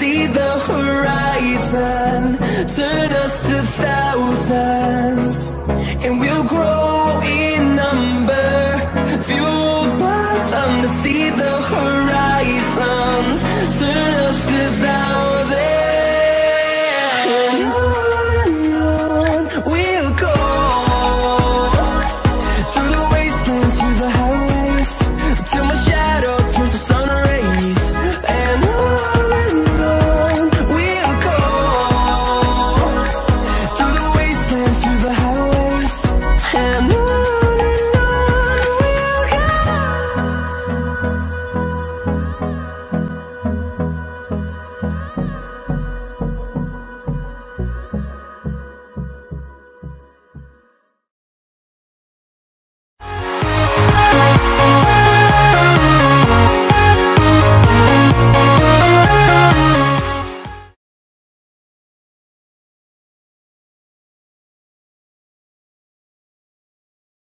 see the horizon. Turn us to